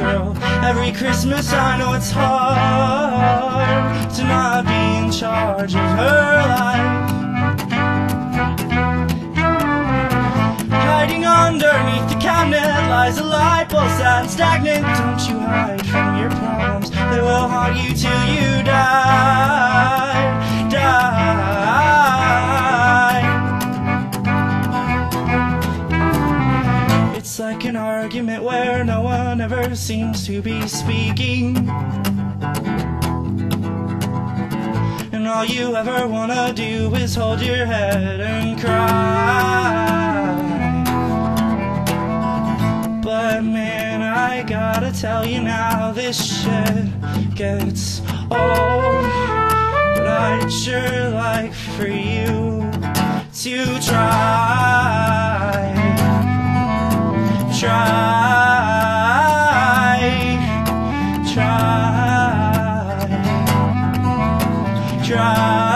every Christmas I know it's hard to not be in charge of her life. Hiding underneath the cabinet lies a light bulb sad and stagnant. Don't you hide from your problems, they will haunt you till you die. It's like an argument where no one ever seems to be speaking. And all you ever wanna do is hold your head and cry. But man, I gotta tell you now, this shit gets old. But I'd sure like for you to try try, try, try.